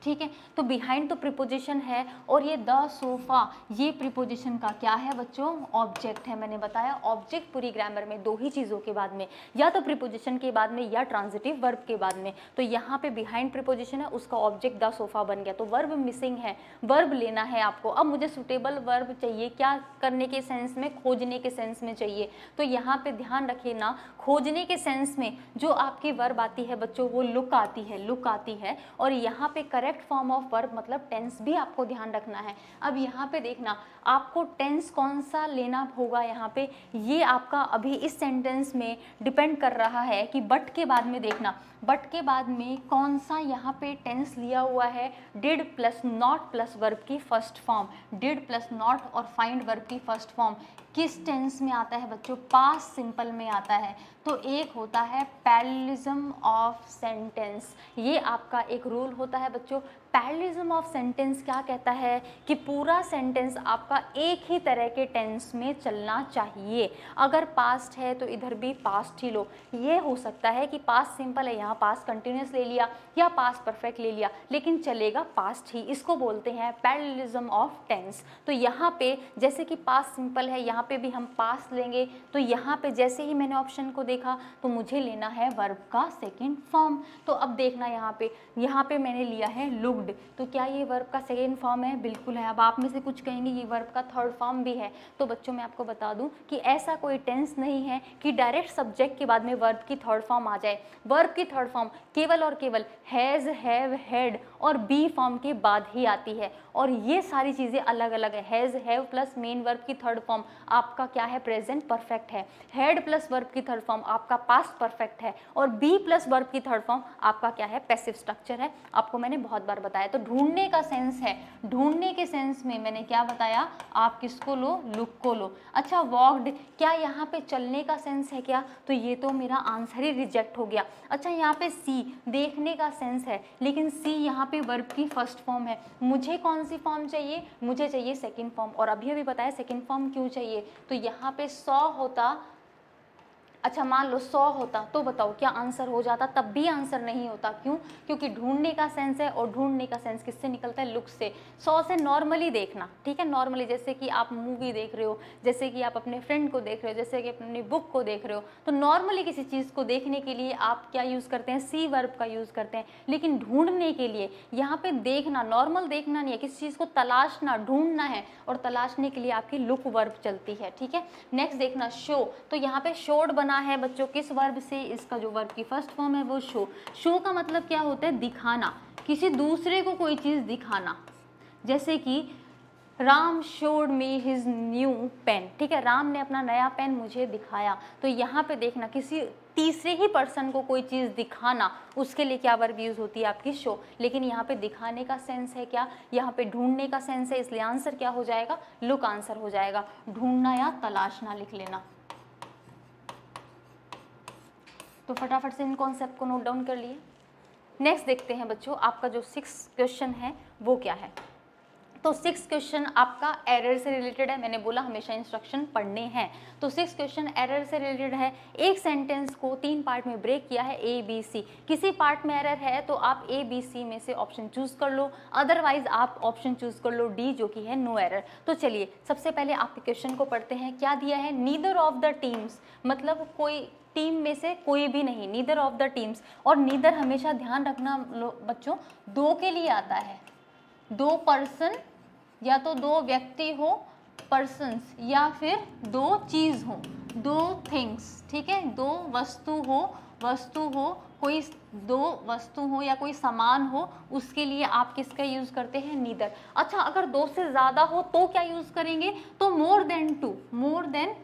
ठीक है? तो बिहाइंड तो प्रिपोजिशन है और ये द सोफा ये प्रिपोजिशन का क्या है बच्चों? ऑब्जेक्ट है, मैंने बताया। ऑब्जेक्ट पूरी ग्रामर में दो ही चीज़ों के बाद में, या तो प्रिपोजिशन के बाद में या ट्रांजिटिव वर्ब के बाद में। तो यहाँ पे बिहाइंड प्रिपोजिशन है, उसका ऑब्जेक्ट द सोफा बन गया। तो वर्ब मिसिंग है। वर्ब लेना है आपको। अब मुझे सुटेबल वर्ब चाहिए। क्या करने के सेंस में? खोजने के सेंस में चाहिए। तो यहाँ पे ध्यान रखिए ना, खोजने के सेंस में जो आपकी वर्ब आती है बच्चों, वो लुक आती है लुक आती है। और यहाँ पे करेक्ट फॉर्म ऑफ़ वर्ब मतलब टेंस भी आपको ध्यान रखना है। अब यहाँ पे देखना, आपको टेंस कौन सा लेना होगा यहाँ पे? ये आपका अभी इस सेंटेंस में डिपेंड कर रहा है कि बट के बाद में देखना। बट के बाद में कौन सा यहाँ पे टेंस लिया हुआ है? Did plus not plus verb की first form did plus not और फाइंड वर्ब की फ़र्स्ट फॉर्म किस टेंस में आता है बच्चों? पास सिंपल में आता है। तो एक होता है पैरलिज्म ऑफ़ सेंटेंस ये आपका एक रूल होता है बच्चों। पैरलिज्म ऑफ़ सेंटेंस क्या कहता है? कि पूरा सेंटेंस आपका एक ही तरह के टेंस में चलना चाहिए। अगर पास्ट है तो इधर भी पास्ट ही लो। ये हो सकता है कि पास्ट सिंपल है, यहाँ पास्ट कंटिन्यूस ले लिया या पास्ट परफेक्ट ले लिया, लेकिन चलेगा पास्ट ही। इसको बोलते हैं पैरलिज्म ऑफ़ टेंस तो यहाँ पे जैसे कि पास्ट सिंपल है, यहाँ पे भी हम पास्ट लेंगे। तो यहाँ पे जैसे ही मैंने ऑप्शन को देखा तो मुझे लेना है वर्ब का सेकेंड फॉर्म तो अब देखना यहाँ पे। यहाँ पे मैंने लिया है लुक्ड तो क्या ये वर्ब का सेकेंड फॉर्म है? बिल्कुल है। अब आप में से कुछ कहेंगे, ये वर्ब का थर्ड फॉर्म भी है। तो बच्चों, मैं आपको बता दूँ कि ऐसा कोई टेंस नहीं है कि डायरेक्ट सब्जेक्ट के बाद में वर्ब की थर्ड फॉर्म आ जाए। वर्ब की थर्ड फॉर्म केवल और केवल हैज़ हैव हैड और बी फॉर्म के बाद ही आती है। और ये सारी चीज़ें अलग अलग है। Has have plus main verb की थर्ड फॉर्म आपका क्या है? प्रेजेंट परफेक्ट है। हैड प्लस वर्ब की थर्ड फॉर्म आपका पास्ट परफेक्ट है। और बी प्लस वर्ब की थर्ड फॉर्म आपका क्या है? पैसिव स्ट्रक्चर है। आपको मैंने बहुत बार बताया। तो ढूँढने का सेंस है। ढूँढने के सेंस में मैंने क्या बताया? आप किसको लो? लुक को लो। अच्छा वॉकड क्या यहाँ पे चलने का सेंस है क्या? तो ये तो मेरा आंसर ही रिजेक्ट हो गया। अच्छा यहाँ पे सी देखने का सेंस है। लेकिन सी यहाँ पे वर्ब की फ़र्स्ट फॉर्म है। मुझे कौन सी फॉर्म चाहिए? मुझे चाहिए सेकेंड फॉर्म और अभी अभी बताया सेकेंड फॉर्म क्यों चाहिए? तो यहाँ पे सौ होता अच्छा मान लो सौ होता तो बताओ क्या आंसर हो जाता? तब भी आंसर नहीं होता। क्यों? क्योंकि ढूँढने का सेंस है और ढूँढने का सेंस किससे निकलता है? लुक से। सौ से नॉर्मली देखना, ठीक है? नॉर्मली, जैसे कि आप मूवी देख रहे हो, जैसे कि आप अपने फ्रेंड को देख रहे हो, जैसे कि अपनी बुक को देख रहे हो तो नॉर्मली किसी चीज़ को देखने के लिए आप क्या यूज़ करते हैं? सी वर्ब का यूज़ करते हैं। लेकिन ढूँढने के लिए, यहाँ पे देखना, नॉर्मल देखना नहीं है। किसी चीज़ को तलाशना, ढूंढना है और तलाशने के लिए आपकी लुक वर्ब चलती है, ठीक है? नेक्स्ट देखना, शो। तो यहाँ पे शोड बना है बच्चों, किस वर्ब से इसका जो वर्ब की फ़र्स्ट फॉर्म है वो शो शो का मतलब क्या होता है? दिखाना. किसी दूसरे को कोई चीज़ दिखाना. जैसे कि, Ram showed me his new pen ठीक है, राम ने अपना नया पेन मुझे दिखाया. तो यहाँ पे देखना, किसी तीसरे ही पर्सन को कोई चीज़ दिखाना, उसके लिए क्या वर्ब यूज़ होती है आपकी? शो लेकिन यहाँ पे दिखाने का सेंस है क्या? यहाँ पे ढूँढने का सेंस है, इसलिए आंसर क्या हो जाएगा? लुक आंसर हो जाएगा. ढूंढना या तलाशना लिख लेना. तो फटाफट से इन कॉन्सेप्ट को नोट डाउन कर लिए। नेक्स्ट देखते हैं बच्चों, आपका जो सिक्स क्वेश्चन है, वो क्या है? तो सिक्स क्वेश्चन आपका एरर से रिलेटेड है, मैंने बोला हमेशा इंस्ट्रक्शन पढ़ने हैं। तो सिक्स क्वेश्चन एरर से रिलेटेड है, एक सेंटेंस को तीन पार्ट में ब्रेक किया है ए बी सी किसी पार्ट में एरर है तो आप ए बी सी में से ऑप्शन चूज़ कर लो। अदरवाइज़ आप ऑप्शन चूज़ कर लो डी जो कि है नो एरर तो चलिए, सबसे पहले आपके क्वेश्चन को पढ़ते हैं। क्या दिया है? नीदर ऑफ़ द टीम्स मतलब कोई टीम में से कोई भी नहीं नीदर ऑफ़ द टीम्स और नीदर हमेशा ध्यान रखना बच्चों, दो के लिए आता है। दो पर्सन या तो दो व्यक्ति हो पर्सन्स या फिर दो चीज़ हो, दो थिंग्स ठीक है? दो वस्तु हो वस्तु हो, कोई दो वस्तु हो या कोई सामान हो, उसके लिए आप किसका यूज़ करते हैं? नीदर अच्छा अगर दो से ज़्यादा हो तो क्या यूज़ करेंगे? तो more than two more than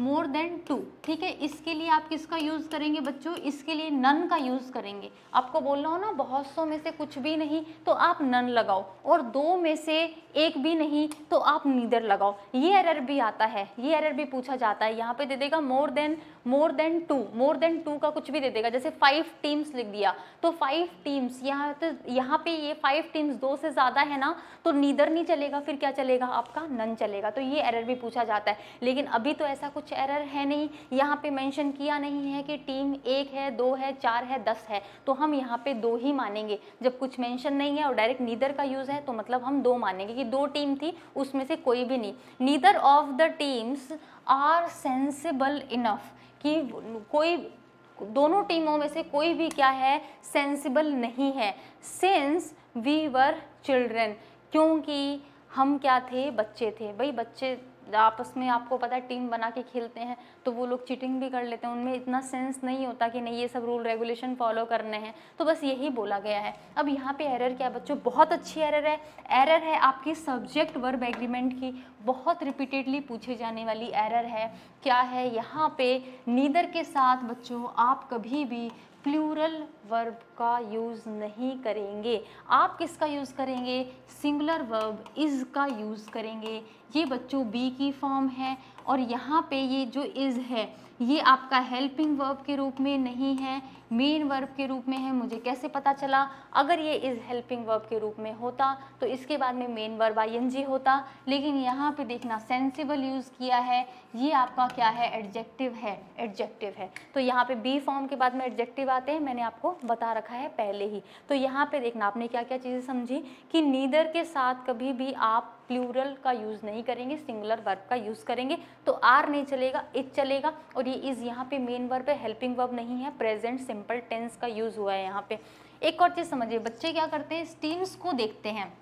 more than two, ठीक है? इसके लिए आप किसका यूज़ करेंगे बच्चों? इसके लिए नन का यूज़ करेंगे। आपको बोलना हो ना, बहुत सौ में से कुछ भी नहीं तो आप नन लगाओ। और दो में से एक भी नहीं तो आप नीदर लगाओ। ये एरर भी आता है, ये एरर भी पूछा जाता है। यहाँ पे दे देगा more than more than two, more than two का कुछ भी दे देगा। जैसे फाइव टीम्स लिख दिया तो फाइव टीम्स, यहाँ तो यहाँ पे ये फाइव टीम्स दो से ज़्यादा है ना तो नीदर नहीं चलेगा, फिर क्या चलेगा? आपका नन चलेगा। तो ये एरर भी पूछा जाता है। लेकिन अभी तो ऐसा कुछ कुछ एरर है नहीं, यहाँ पे मेंशन किया नहीं है कि टीम एक है, दो है, चार है, दस है। तो हम यहाँ पे दो ही मानेंगे। जब कुछ मेंशन नहीं है और डायरेक्ट नीदर का यूज़ है तो मतलब हम दो मानेंगे कि दो टीम थी, उसमें से कोई भी नहीं। Neither of the teams are sensible enough कि कोई, दोनों टीमों में से कोई भी क्या है सेंसिबल नहीं है। सिंस वी वर चिल्ड्रेन क्योंकि हम क्या थे? बच्चे थे। भाई, बच्चे आपस में आपको पता है, टीम बना के खेलते हैं तो वो लोग चीटिंग भी कर लेते हैं। उनमें इतना सेंस नहीं होता कि नहीं, ये सब रूल रेगुलेशन फॉलो करने हैं। तो बस यही बोला गया है। अब यहाँ पे एरर क्या बच्चों? बहुत अच्छी एरर है। एरर है आपकी सब्जेक्ट वर्ब एग्रीमेंट की। बहुत रिपीटेडली पूछे जाने वाली एरर है। क्या है? यहाँ पे नीदर के साथ बच्चों, आप कभी भी प्लूरल वर्ब का यूज़ नहीं करेंगे। आप किसका यूज़ करेंगे? सिंगुलर वर्ब इज़ का यूज़ करेंगे। ये बच्चों बी की फॉर्म है और यहाँ पे ये जो इज़ है, ये आपका हेल्पिंग वर्ब के रूप में नहीं है। मेन वर्ब के रूप में है, मुझे कैसे पता चला? अगर ये इज़ हेल्पिंग वर्ब के रूप में होता तो इसके बाद में मेन वर्ब आईएनजी होता। लेकिन यहाँ पे देखना सेंसिबल यूज़ किया है, ये आपका क्या है? एडजेक्टिव है एडजेक्टिव है। तो यहाँ पे बी फॉर्म के बाद में एडजेक्टिव आते हैं, मैंने आपको बता रखा है पहले ही। तो यहाँ पे देखना, आपने क्या क्या चीज़ें समझी? कि नीदर के साथ कभी भी आप प्लूरल का यूज़ नहीं करेंगे सिंगुलर वर्ब का यूज़ करेंगे तो आर नहीं चलेगा इट चलेगा। और ये इज़ यहाँ पे मेन वर्ब है हेल्पिंग वर्ब नहीं है प्रेजेंट सिंपल टेंस का यूज़ हुआ है यहाँ पे। एक और चीज़ समझिए, बच्चे क्या करते हैं? स्टीम्स को देखते हैं।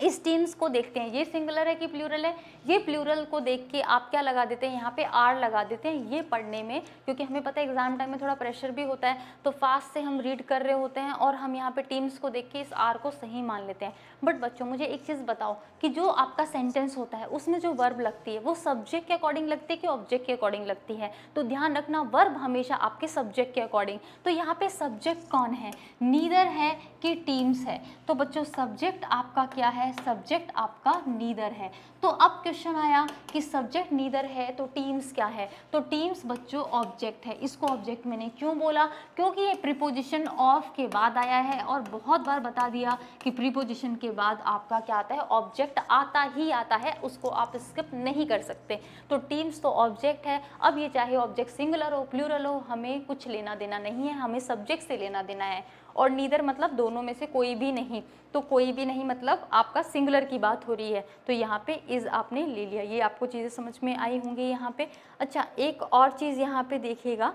इस टीम्स को देखते हैं। ये सिंगुलर है कि प्लूरल है? ये प्लूरल को देख के आप क्या लगा देते हैं? यहाँ पे आर लगा देते हैं ये पढ़ने में, क्योंकि हमें पता है एग्ज़ाम टाइम में थोड़ा प्रेशर भी होता है तो फास्ट से हम रीड कर रहे होते हैं और हम यहाँ पे टीम्स को देख के इस आर को सही मान लेते हैं। बट बच्चों, मुझे एक चीज़ बताओ कि जो आपका सेंटेंस होता है, उसमें जो वर्ब लगती है, वो सब्जेक्ट के अकॉर्डिंग लगती है कि ऑब्जेक्ट के अकॉर्डिंग लगती है? तो ध्यान रखना वर्ब हमेशा आपके सब्जेक्ट के अकॉर्डिंग तो यहाँ पे सब्जेक्ट कौन है? नीदर है कि टीम्स है. तो बच्चों सब्जेक्ट आपका क्या है? सब्जेक्ट आपका नीदर है. तो अब क्वेश्चन आया कि सब्जेक्ट नीदर है तो टीम्स क्या है? तो टीम्स बच्चों ऑब्जेक्ट है. इसको ऑब्जेक्ट मैंने क्यों बोला? क्योंकि ये प्रीपोजिशन ऑफ़ के बाद आया है और बहुत बार बता दिया कि प्रीपोजिशन के बाद आपका क्या आता है? ऑब्जेक्ट आता ही आता है, उसको आप स्किप नहीं कर सकते। तो टीम्स तो ऑब्जेक्ट है। अब ये चाहे ऑब्जेक्ट सिंगुलर हो प्लूरल हो, हमें कुछ लेना देना नहीं है, हमें सब्जेक्ट से लेना देना है। और नीदर मतलब दोनों में से कोई भी नहीं। तो कोई भी नहीं मतलब आपका सिंगुलर की बात हो रही है। तो यहाँ पे इज़ आपने ले लिया। ये आपको चीज़ें समझ में आई होंगी यहाँ पे। अच्छा एक और चीज़ यहाँ पे देखिएगा।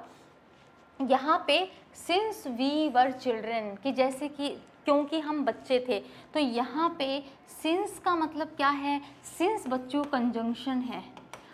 यहाँ पे सिंस वी वर चिल्ड्रेन कि जैसे कि क्योंकि हम बच्चे थे। तो यहाँ पे सिंस का मतलब क्या है? सिंस बच्चों कंजंक्शन है।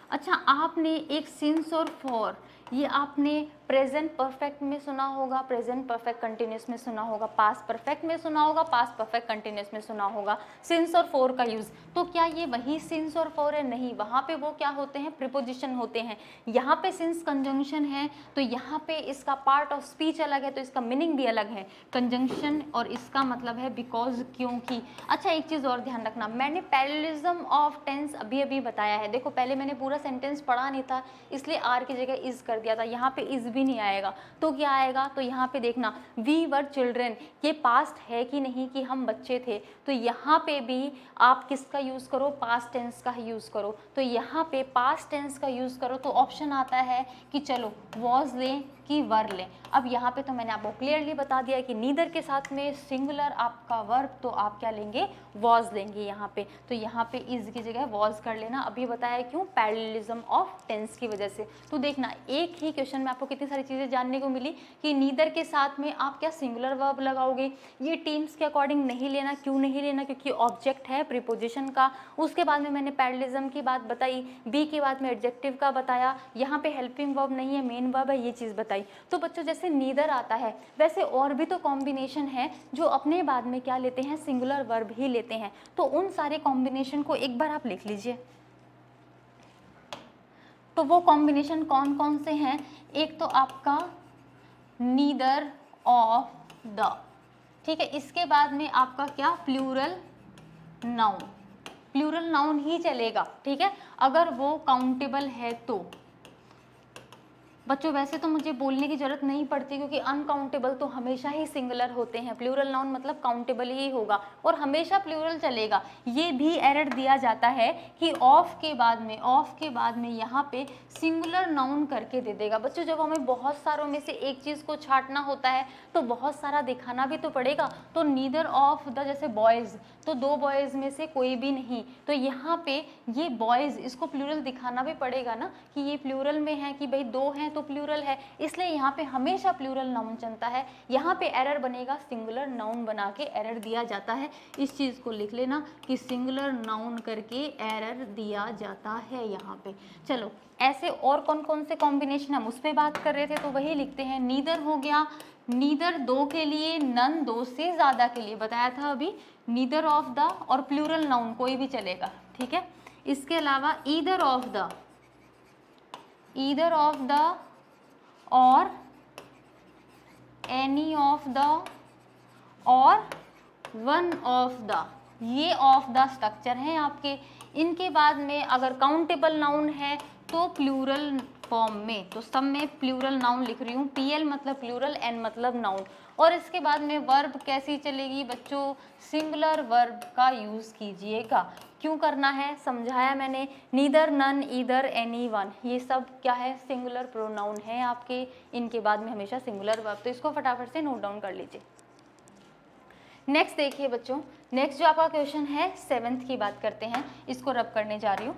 अच्छा आपने एक सिंस और फॉर ये आपने प्रेजेंट परफेक्ट में सुना होगा, प्रेजेंट परफेक्ट कंटिन्यूस में सुना होगा पास परफेक्ट में सुना होगा पास परफेक्ट कंटिन्यूस में सुना होगा। सिंस और फोर का यूज़। तो क्या ये वही सिंस और फोर है? नहीं, वहाँ पे वो क्या होते हैं? प्रिपोजिशन होते हैं। यहाँ पे सिंस कंजंक्शन है तो यहाँ पे इसका पार्ट ऑफ़ स्पीच अलग है तो इसका मीनिंग भी अलग है। कंजंक्शन और इसका मतलब है बिकॉज़ क्योंकि। अच्छा एक चीज़ और ध्यान रखना। मैंने पैरलिज्म ऑफ़ टेंस अभी अभी बताया है। देखो, पहले मैंने पूरा सेंटेंस पढ़ा नहीं था, इसलिए आर की जगह इज़ कर दिया था। यहाँ पे इज़ भी नहीं आएगा। तो क्या आएगा? तो यहाँ पे देखना वी वर चिल्ड्रेन ये पास्ट है कि नहीं कि हम बच्चे थे? तो यहाँ पे भी आप किसका यूज़ करो? पास्ट टेंस का यूज़ करो। तो यहाँ पे पास्ट टेंस का यूज़ करो तो ऑप्शन आता है कि चलो वॉज़ लें कि वर लें। अब यहाँ पे तो मैंने आपको क्लियरली बता दिया कि नीदर के साथ में सिंगुलर आपका वर्ब तो आप क्या लेंगे? वॉज़ लेंगे यहाँ पे। तो यहाँ पे इज़ की जगह वॉज़ कर लेना। अभी बताया क्यों? पैरलिज्म ऑफ़ टेंस की वजह से। तो देखना, एक ही क्वेश्चन में आपको कितनी सारी चीज़ें जानने को मिली कि नीदर के साथ में आप क्या सिंगुलर वर्ब लगाओगे? ये टीम्स के अकॉर्डिंग नहीं लेना, क्यों नहीं लेना? क्योंकि ऑब्जेक्ट है प्रिपोजिशन का। उसके बाद में मैंने पैरलिज्म की बात बताई बी के बाद में एडजेक्टिव का बताया। यहाँ पे हेल्पिंग वर्ब नहीं है मेन वर्ब है, ये चीज़ बताई। बताई। तो बच्चों, जैसे नीदर आता है, वैसे और भी तो कॉम्बिनेशन है जो अपने बाद में क्या लेते हैं सिंगुलर वर्ब ही लेते हैं। तो उन सारे कॉम्बिनेशन को एक बार आप लिख लीजिए। तो वो कॉम्बिनेशन कौन कौन से हैं? एक तो आपका नीदर ऑफ़ द ठीक है, इसके बाद में आपका क्या? प्लूरल नाउन प्लूरल नाउन ही चलेगा। ठीक है, अगर वो काउंटेबल है तो। बच्चों, वैसे तो मुझे बोलने की ज़रूरत नहीं पड़ती क्योंकि अनकाउंटेबल तो हमेशा ही सिंगुलर होते हैं। प्लूरल नाउन मतलब काउंटेबल ही होगा और हमेशा प्लूरल चलेगा। ये भी एरर दिया जाता है कि ऑफ़ के बाद में ऑफ़ के बाद में यहाँ पे सिंगुलर नाउन करके दे देगा। बच्चों, जब हमें बहुत सारों में से एक चीज़ को छाटना होता है तो बहुत सारा दिखाना भी तो पड़ेगा। तो नीदर ऑफ़ द जैसे बॉयज़ तो दो बॉयज़ में से कोई भी नहीं। तो यहाँ पे ये बॉयज़ इसको प्लूरल दिखाना भी पड़ेगा ना कि ये प्लूरल में है कि भाई दो हैं तो प्लूरल है, इसलिए यहाँ पे हमेशा प्लूरल नाउन चलता है। यहाँ पे एरर बनेगा सिंगुलर नाउन बना के एरर दिया जाता है। इस चीज़ को लिख लेना कि सिंगुलर नाउन करके एरर दिया जाता है यहाँ पे। चलो, ऐसे और कौन कौन से कॉम्बिनेशन हम उस पर बात कर रहे थे? तो वही लिखते हैं नीदर हो गया। नीदर दो के लिए नन दो से ज़्यादा के लिए। बताया था अभी नीदर ऑफ़ द और प्लूरल नाउन कोई भी चलेगा, ठीक है? इसके अलावा either of the either of the और एनी ऑफ़ द और वन ऑफ़ द ये ऑफ़ द स्ट्रक्चर हैं आपके। इनके बाद में अगर काउंटेबल नाउन है तो प्लूरल फॉर्म में। तो सब में प्लूरल नाउन लिख रही हूँ। पीएल मतलब प्लूरल एन मतलब नाउन और इसके बाद में वर्ब कैसी चलेगी बच्चों? सिंगुलर वर्ब का यूज़ कीजिएगा। क्यों करना है? समझाया मैंने। Neither none either any one ये सब क्या है? सिंगुलर प्रोनाउन है आपके। इनके बाद में हमेशा सिंगुलर वर्ब तो इसको फटाफट से नोट डाउन कर लीजिए। नेक्स्ट देखिए बच्चों। नेक्स्ट जो आपका क्वेश्चन है सेवेंथ की बात करते हैं। इसको रब करने जा रही हूँ।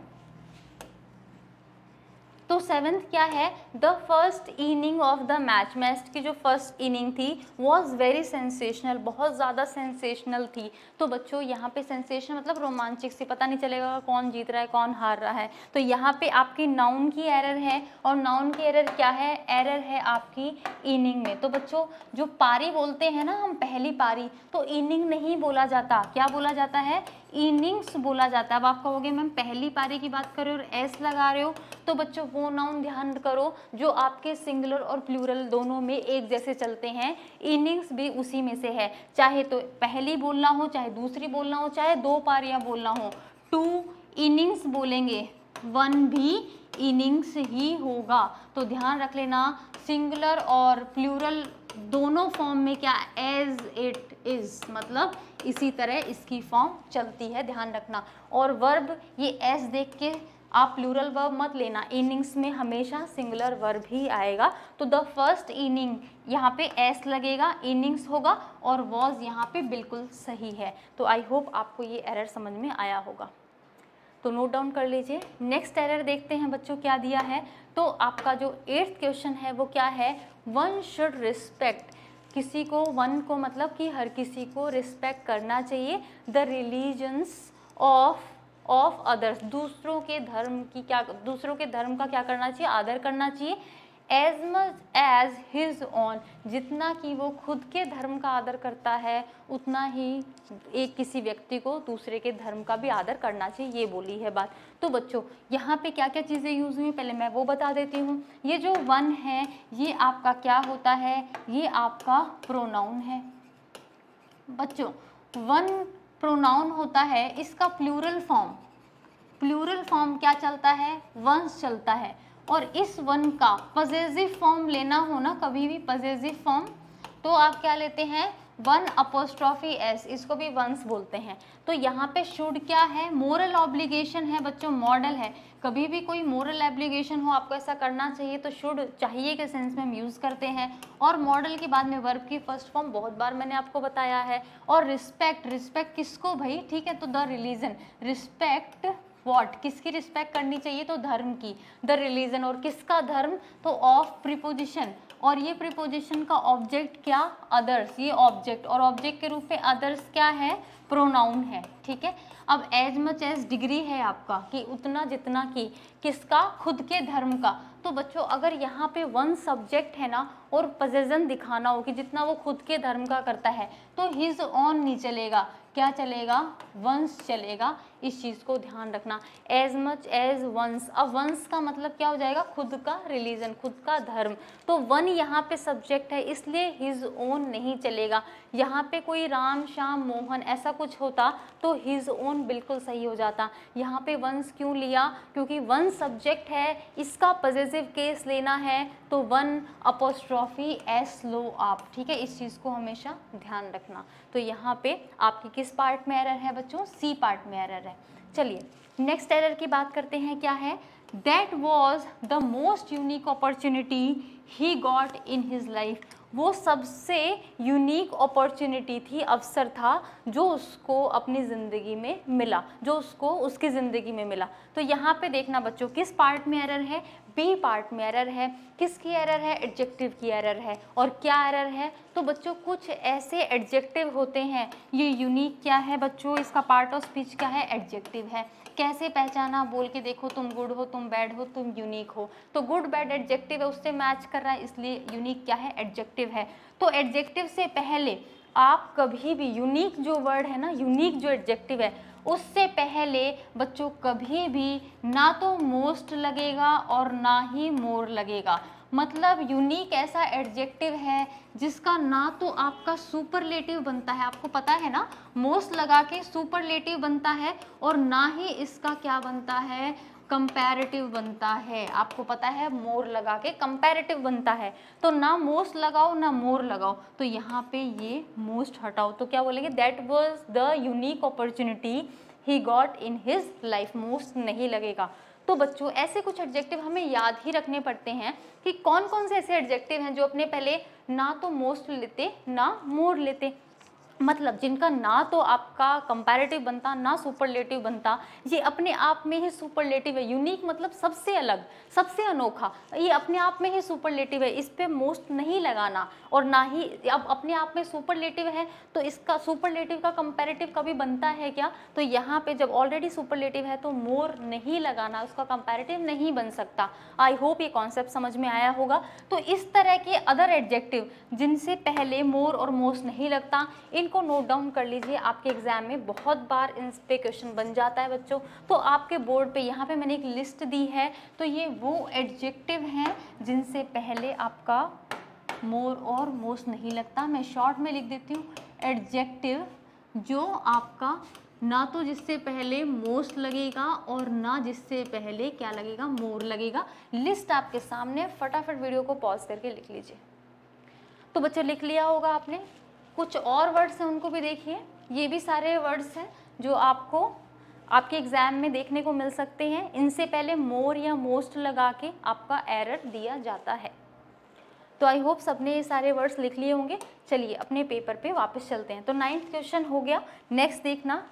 तो सेवेंथ क्या है? The first inning of the match match की जो फ़र्स्ट इनिंग थी वॉज़ वेरी सेंसेशनल बहुत ज़्यादा सेंसेशनल थी। तो बच्चों, यहाँ पे सेंसेशन मतलब रोमांचिक से, पता नहीं चलेगा कौन जीत रहा है, कौन हार रहा है। तो यहाँ पे आपकी नाउन की एरर है, और नाउन की एरर क्या है? एरर है आपकी इनिंग में। तो बच्चों, जो पारी बोलते हैं ना हम, पहली पारी तो इनिंग नहीं बोला जाता। क्या बोला जाता है? इनिंग्स बोला जाता है। अब आप कहोगे, मैम, पहली पारी की बात करो और एस लगा रहे हो तो बच्चों, वो नाउन ध्यान करो, जो आपके सिंगुलर और प्लूरल दोनों में एक जैसे चलते हैं। इनिंग्स भी उसी में से है। चाहे तो पहली बोलना हो, चाहे दूसरी बोलना हो, चाहे दो पारियाँ बोलना हो। टू इनिंग्स बोलेंगे। वन भी इनिंग्स ही होगा। तो ध्यान रख लेना सिंगुलर और प्लूरल दोनों फॉर्म में क्या एज इट इज़ मतलब इसी तरह इसकी फॉर्म चलती है, ध्यान रखना। और वर्ब ये एस देख के आप प्लूरल वर्ब मत लेना। इनिंग्स में हमेशा सिंगुलर वर्ब ही आएगा। तो द फ़र्स्ट इनिंग यहाँ पे एस लगेगा इनिंग्स होगा और वॉज़ यहाँ पे बिल्कुल सही है। तो आई होप आपको ये एरर समझ में आया होगा। तो नोट डाउन कर लीजिए। नेक्स्ट एरर देखते हैं बच्चों क्या दिया है। तो आपका जो एट्थ क्वेश्चन है वो क्या है? वन शुड रिस्पेक्ट किसी को वन को मतलब कि हर किसी को रिस्पेक्ट करना चाहिए। The religions of of others दूसरों के धर्म की क्या, दूसरों के धर्म का क्या करना चाहिए? आदर करना चाहिए। As much as his own जितना कि वो खुद के धर्म का आदर करता है, उतना ही एक किसी व्यक्ति को दूसरे के धर्म का भी आदर करना चाहिए, ये बोली है बात। तो बच्चों, यहाँ पे क्या क्या चीज़ें यूज़ हुई पहले मैं वो बता देती हूँ। ये जो वन है, ये आपका क्या होता है? ये आपका प्रोनाउन है। बच्चों वन प्रोनाउन होता है, इसका प्लूरल फॉर्म प्लूरल फॉर्म क्या चलता है? वंस चलता है। और इस वन का पजेजिव फॉर्म लेना हो ना, कभी भी पजेजिव फॉर्म तो आप क्या लेते हैं? वन अपोस्ट्रॉफी एस इसको भी वंस बोलते हैं। तो यहाँ पे शुड क्या है? मोरल ऑब्लिगेशन है बच्चों मॉडल है। कभी भी कोई मोरल एब्लिगेशन हो, आपको ऐसा करना चाहिए तो शुड चाहिए के सेंस में हम यूज़ करते हैं। और मॉडल के बाद में वर्ब की फ़र्स्ट फॉर्म बहुत बार मैंने आपको बताया है। और रिस्पेक्ट रिस्पेक्ट किसको भाई? ठीक है तो द रिलीजन रिस्पेक्ट वॉट किसकी रिस्पेक्ट करनी चाहिए तो धर्म की द रिलीजन और किसका धर्म तो ऑफ़ प्रिपोजिशन और ये प्रिपोजिशन का ऑब्जेक्ट क्या? अदर्स ये ऑब्जेक्ट और ऑब्जेक्ट के रूप में अदर्स क्या है? प्रोनाउन है. ठीक है? अब एज मच एज डिग्री है आपका, कि उतना जितना कि किसका? खुद के धर्म का. तो बच्चों, अगर यहाँ पे वन सब्जेक्ट है ना और पजेजन दिखाना हो कि जितना वो खुद के धर्म का करता है तो हिज ऑन नहीं चलेगा। क्या चलेगा? वंस चलेगा। इस चीज़ को ध्यान रखना। एज मच एज वंस अब वंस का मतलब क्या हो जाएगा? खुद का रिलीजन खुद का धर्म। तो वन यहाँ पे सब्जेक्ट है, इसलिए हिज ओन नहीं चलेगा। यहाँ पे कोई राम, श्याम, मोहन ऐसा कुछ होता तो हिज ओन बिल्कुल सही हो जाता। यहाँ पे वंस क्यों लिया? क्योंकि वन सब्जेक्ट है, इसका पॉजिटिव केस लेना है। तो वन अपोस्ट्रॉफी एस लो आप, ठीक है? इस चीज़ को हमेशा ध्यान रखना। तो यहाँ पे आपकी किस पार्ट में एरर है बच्चों? सी पार्ट में एरर है। चलिए नेक्स्ट एरर की बात करते हैं, क्या है? That was the most unique opportunity he got in his life वो सबसे यूनिक अपॉर्चुनिटी थी, अवसर था, जो उसको अपनी ज़िंदगी में मिला, जो उसको उसकी ज़िंदगी में मिला। तो यहाँ पे देखना बच्चों, किस पार्ट में एरर है? बी पार्ट में एरर है, किसकी एरर है? एडजेक्टिव की एरर है। और क्या एरर है? तो बच्चों, कुछ ऐसे एडजेक्टिव होते हैं। ये यूनिक क्या है बच्चों? इसका पार्ट ऑफ़ स्पीच क्या है? एडजेक्टिव है। कैसे पहचाना? बोल के देखो, तुम गुड हो, तुम बैड हो, तुम यूनिक हो। तो गुड बैड एडजेक्टिव है, उससे मैच कर रहा है इसलिए यूनिक क्या है? एडजेक्टिव है। तो एडजेक्टिव से पहले आप कभी भी यूनिक जो वर्ड है ना यूनिक जो एडजेक्टिव है, उससे पहले बच्चों कभी भी ना तो मोस्ट लगेगा और ना ही मोर लगेगा। मतलब यूनिक ऐसा एडजेक्टिव है जिसका ना तो आपका सुपरलेटिव बनता है। आपको पता है ना मोस्ट लगा के सुपरलेटिव बनता है और ना ही इसका क्या बनता है? कंपैरेटिव बनता है। आपको पता है, मोर लगा के कंपैरेटिव बनता है। तो ना मोस्ट लगाओ, ना मोर लगाओ। तो यहाँ पे ये मोस्ट हटाओ। तो क्या बोलेंगे? That was the unique opportunity he got in his life most नहीं लगेगा। तो बच्चों, ऐसे कुछ एडजेक्टिव हमें याद ही रखने पड़ते हैं कि कौन कौन से ऐसे एडजेक्टिव हैं जो अपने पहले ना तो मोस्ट लेते, ना मोर लेते। मतलब जिनका ना तो आपका कंपैरेटिव बनता, ना सुपरलेटिव बनता, ये अपने आप में ही सुपरलेटिव है। यूनिक मतलब सबसे अलग, सबसे अनोखा। ये अपने आप में ही सुपरलेटिव है। इस पर मोस्ट नहीं लगाना और ना ही अब अपने आप में सुपरलेटिव है तो इसका सुपरलेटिव का कंपैरेटिव कभी बनता है क्या? तो यहाँ पे जब ऑलरेडी सुपरलेटिव है तो मोर नहीं लगाना, उसका कंपैरेटिव नहीं बन सकता। आई होप ये कॉन्सेप्ट समझ में आया होगा। तो इस तरह के अदर एडजेक्टिव जिनसे पहले मोर और मोस्ट नहीं लगता, इन इनको नोट डाउन कर लीजिए। आपके एग्ज़ाम में बहुत बार इन पे क्वेश्चन बन जाता है बच्चों। तो आपके बोर्ड पे यहाँ पे मैंने एक लिस्ट दी है। तो ये वो एडजेक्टिव हैं जिनसे पहले आपका मोर और मोस्ट नहीं लगता। मैं शॉर्ट में लिख देती हूँ। एडजेक्टिव जो आपका ना तो जिससे पहले मोस्ट लगेगा और ना जिससे पहले क्या लगेगा? मोर लगेगा। लिस्ट आपके सामने। फटाफट वीडियो को पॉज करके लिख लीजिए। तो बच्चों लिख लिया होगा आपने। कुछ और वर्ड्स हैं उनको भी देखिए। ये भी सारे वर्ड्स हैं जो आपको, आपके एग्ज़ाम में देखने को मिल सकते हैं। इनसे पहले मोर या मोस्ट लगा के आपका एरर दिया जाता है। तो आई होप सबने ये सारे वर्ड्स लिख लिए होंगे। चलिए अपने पेपर पे वापस चलते हैं। तो नाइन्थ क्वेश्चन हो गया। नेक्स्ट देखना।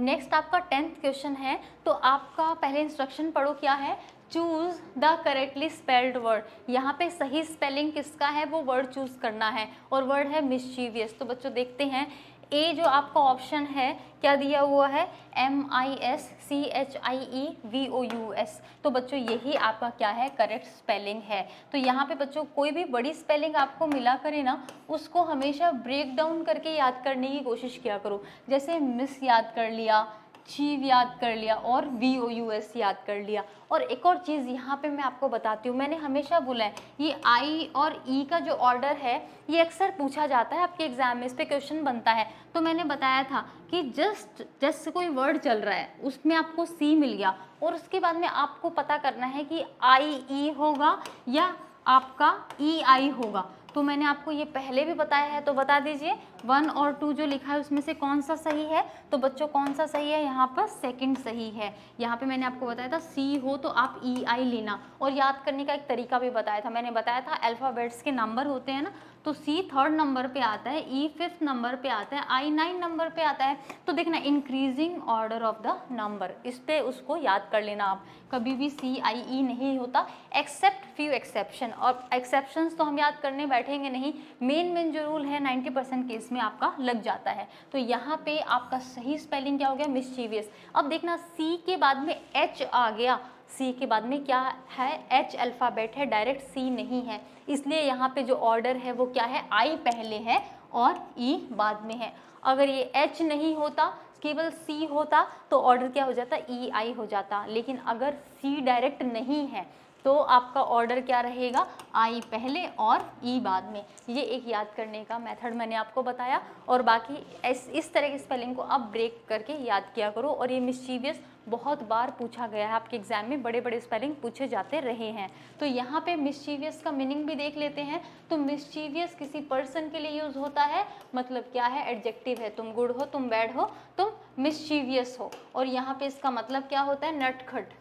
नेक्स्ट आपका टेंथ क्वेश्चन है। तो आपका पहले इंस्ट्रक्शन पढ़ो क्या है? Choose the correctly spelled word यहाँ पे सही स्पेलिंग किसका है? वो वर्ड चूज़ करना है। और वर्ड है मिस्चीवियस तो बच्चों, देखते हैं। ए जो आपका ऑप्शन है, क्या दिया हुआ है? M I S C H I E V O U S तो बच्चों, यही आपका क्या है? करेक्ट स्पेलिंग है। तो यहाँ पे बच्चों, कोई भी बड़ी स्पेलिंग आपको मिला करे ना, उसको हमेशा ब्रेक डाउन करके याद करने की कोशिश किया करो। जैसे मिस याद कर लिया चीव याद कर लिया और वी ओ यू एस याद कर लिया। और एक और चीज़ यहाँ पे मैं आपको बताती हूँ, मैंने हमेशा बोला है, ये आई और ई e का जो ऑर्डर है, ये अक्सर पूछा जाता है, आपके एग्ज़ाम में इस पर क्वेश्चन बनता है। तो मैंने बताया था कि जस्ट जस्ट कोई वर्ड चल रहा है, उसमें आपको सी मिल गया और उसके बाद में आपको पता करना है कि आई ई e होगा या आपका ई e आई होगा। तो मैंने आपको ये पहले भी बताया है तो बता दीजिए वन और टू जो लिखा है उसमें से कौन सा सही है? तो बच्चों कौन सा सही है? यहाँ पर सेकंड सही है। यहाँ पे मैंने आपको बताया था सी हो तो आप ई e, आई लेना। और याद करने का एक तरीका भी बताया था। मैंने बताया था अल्फ़ाबेट्स के नंबर होते हैं ना तो सी थर्ड नंबर पे आता है ई फिफ्थ नंबर पे आता है आई नाइन नंबर पे आता है। तो देखना increasing order of the number इस पर उसको याद कर लेना आप। कभी भी सी आई ई नहीं होता एक्सेप्ट फ्यू एक्सेप्शन और एक्सेप्शंस तो हम याद करने बैठेंगे नहीं मेन मेन जो रूल है नाइन्टी परसेंट केस में आपका लग जाता है। तो यहाँ पे आपका सही स्पेलिंग क्या हो गया? मिसचीवियस अब देखना सी के बाद में एच आ गया। सी के बाद में क्या है? एच अल्फ़ाबेट है डायरेक्ट सी नहीं है। इसलिए यहाँ पे जो ऑर्डर है वो क्या है? आई पहले है और ई e बाद में है। अगर ये एच नहीं होता, केवल सी होता तो ऑर्डर क्या हो जाता? ई आई हो जाता। लेकिन अगर सी डायरेक्ट नहीं है तो आपका ऑर्डर क्या रहेगा? आई पहले और ई बाद में। ये एक याद करने का मेथड मैंने आपको बताया। और बाकी इस इस तरह के स्पेलिंग को आप ब्रेक करके याद किया करो। और ये मिस्चीवियस बहुत बार पूछा गया है। आपके एग्ज़ाम में बड़े बड़े स्पेलिंग पूछे जाते रहे हैं। तो यहाँ पे मिस्चीवियस का मीनिंग भी देख लेते हैं। तो मिस्चीवियस किसी पर्सन के लिए यूज़ होता है। मतलब क्या है? एडजेक्टिव है। तुम गुड हो, तुम बैड हो, तुम मिस्चीवियस हो। और यहाँ पे इसका मतलब क्या होता है? नटखट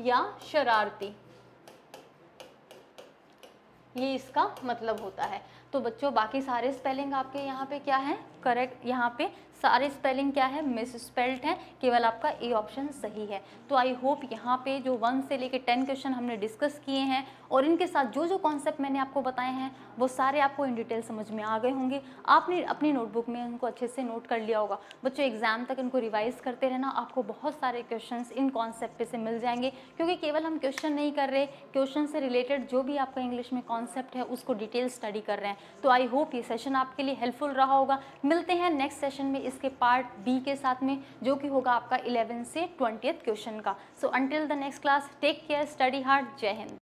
या शरारती। ये इसका मतलब होता है। तो बच्चों, बाकी सारे स्पेलिंग आपके यहाँ पे क्या है? करेक्ट यहाँ पे सारे स्पेलिंग क्या है? मिस स्पेल्ड है। केवल आपका ए ऑप्शन सही है। तो आई होप यहाँ पे जो वन से लेके टेन क्वेश्चन हमने डिस्कस किए हैं और इनके साथ जो जो कॉन्सेप्ट मैंने आपको बताए हैं, वो सारे आपको इन डिटेल समझ में आ गए होंगे। आपने अपनी नोटबुक में उनको अच्छे से नोट कर लिया होगा। बच्चों एग्ज़ाम तक इनको रिवाइज करते रहना, आपको बहुत सारे क्वेश्चन इन कॉन्सेप्ट से मिल जाएँगे। क्योंकि केवल हम क्वेश्चन नहीं कर रहे क्वेश्चन से रिलेटेड जो भी आपका इंग्लिश में कॉन्सेप्ट है, उसको डिटेल स्टडी कर रहे हैं। तो आई होप ये सेशन आपके लिए हेल्पफुल रहा होगा। मिलते हैं नेक्स्ट सेशन में इसके पार्ट बी के साथ में, जो कि होगा आपका इलेवन से ट्वेंटियथ क्वेश्चन का। So until the next class take care study hard जय हिंद।